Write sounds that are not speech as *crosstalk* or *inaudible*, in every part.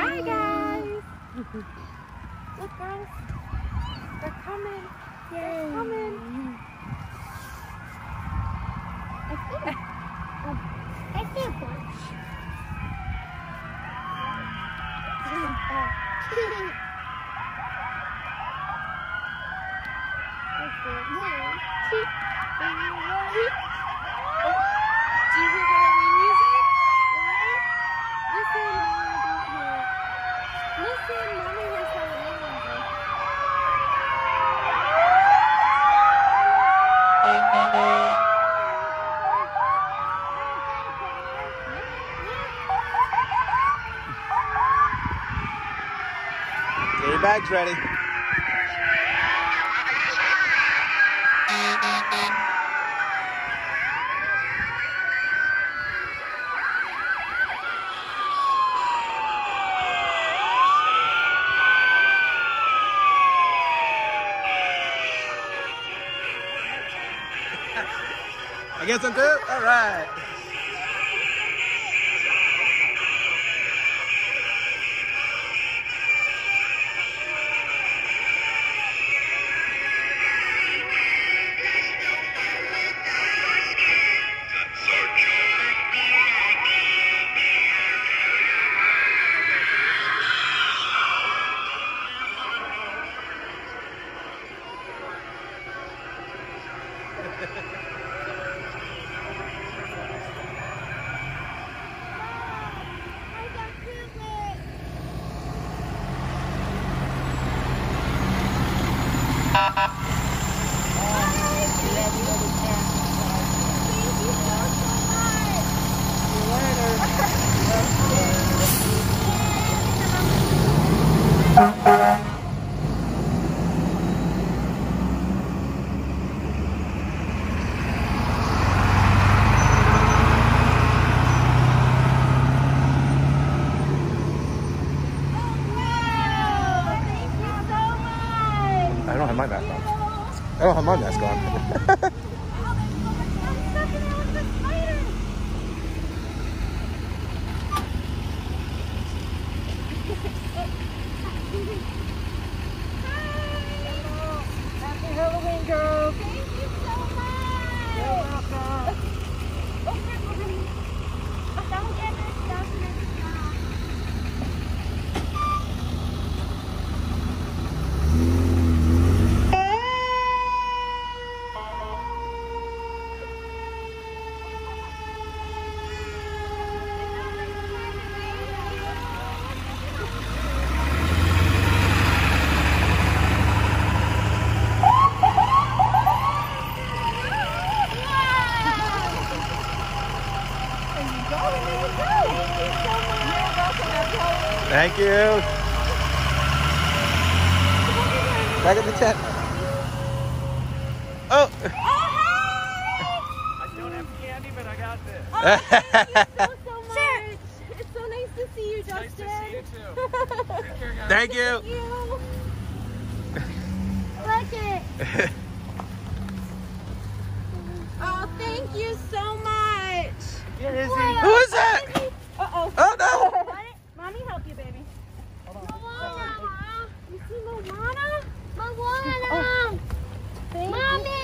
Hi guys. *laughs* Look guys. They're coming. They're coming. *laughs* I see a bunch. *laughs* Do you hear Halloween music? Listen, Mommy, don't hear. Listen, Mommy hears Halloween music. Get your bags ready. I guess I'm good? All right. My mask on. I don't have my mask on. Happy Halloween, girls. Thank you so much! You're welcome. You. Back at the tent. Oh. *laughs* I don't have candy, but I got this. *laughs* so much. It's so nice to see you, Justin. Nice to see you too. *laughs* Care. Thank you. you. Look it. Oh, thank you so much. Who is that? Uh-oh. Oh no. Mommy help you, baby. Moana. You see Moana? Moana. Oh. Thank Mommy.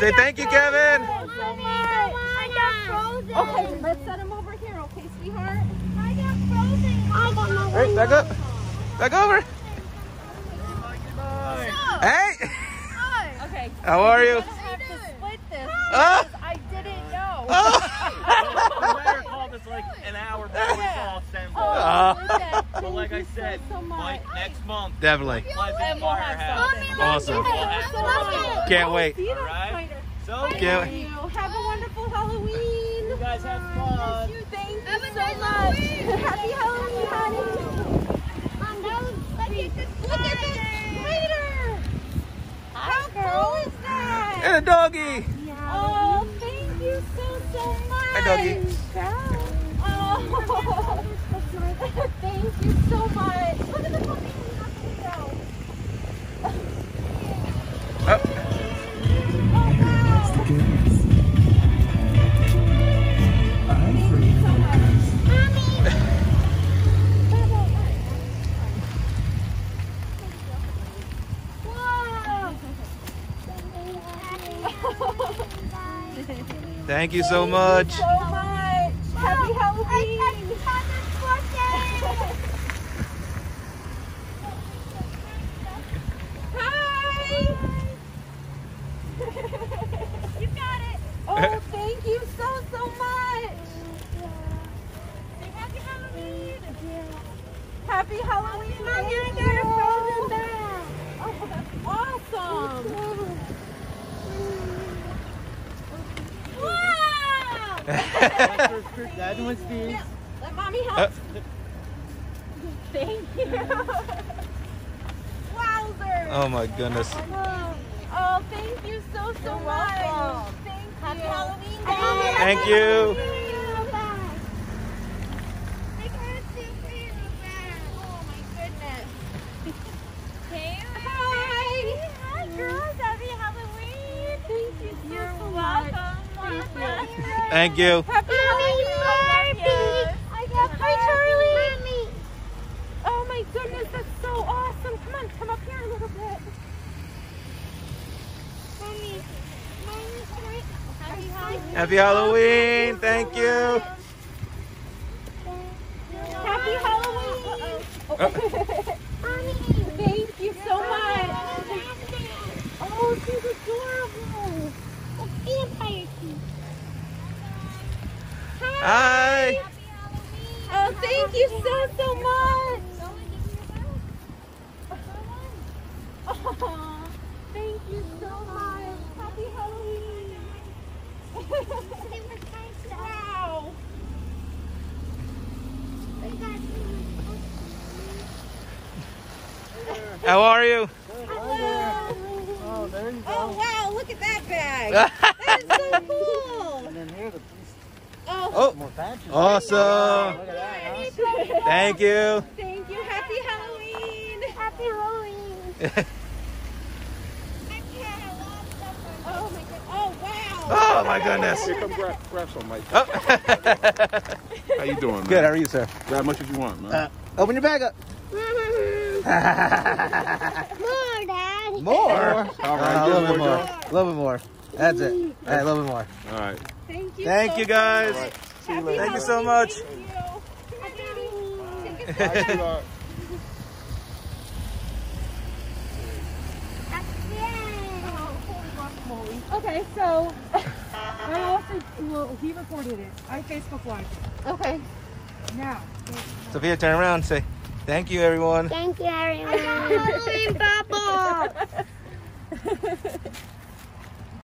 Say thank you, Kevin. so much. I got frozen. Okay, let's set him over here, okay, sweetheart? I got frozen. I got no Hey, back up. Back over. Hey. Okay. How are you? We're gonna have to split this Oh. I didn't know. Ah. The mayor called us like an hour before we all assembled. Oh. *laughs* But like I said, so much. like next month, Definitely. Pleasant we'll have Firehouse. something. Awesome. Thank you so much. Can't wait. See you next Alright. Friday. So, Can't Thank wait. Have a wonderful Halloween. you guys have fun. Thank you Have so nice much. Happy Halloween, honey. Mom, that was, look at this Look at this spider. How cool is that? And a doggy. Oh, thank you so, so much. Hi, doggy. *laughs* Thank you so much. Thank you so much. Happy Halloween. That one's Steve's. Let mommy help. Uh, Thank you. Wowzer. oh my goodness. Oh, thank you so, so You're much. welcome. Thank Happy you. Halloween, Happy guys. Thank you. Oh my goodness. Hi. Hi, girls. Happy Halloween. Thank you so, You're so welcome. much. Mama. Thank you. Happy Mommy, Halloween. Barbie. I got Hi, Charlie. Mommy. Oh my goodness, that's so awesome. Come on, come up here a little bit. Mommy. Mommy, sorry. Happy Halloween. Happy Halloween. Thank you. Happy Halloween. Mommy. *laughs* Thank you so much. Oh, she's adorable. Vampire teeth. Hi. Oh, thank you so, so much. Oh, *laughs* thank you so much. Happy Halloween. wow. *laughs* How are you? Oh, there you Oh, wow, look at that bag. *laughs* That is so cool. And then here, the Oh, Oh, more patches. awesome. Thank you. thank you. Happy Halloween. Happy Halloween. *laughs* Oh, my God. Oh, wow. Oh my goodness. Here, come grab, grab some, Mike. Oh. *laughs* How you doing, man? Good. How are you, sir? Grab as much as you want, man. Uh, open your bag up. *laughs* More, Dad. More. All Uh, a little good bit more. A little bit more. That's it. All right, a little bit more. All right. Thank you. Thank so you, guys. All right. See you later. Thank you so Halloween. much. Thank you. Happy Halloween. Bye, sweetheart. Okay, so *laughs* I also well, he recorded it. I Facebook watched it. Okay. Now, Sophia, turn around and say, thank you, everyone. Thank you, everyone. *laughs* Halloween, Papa. *laughs*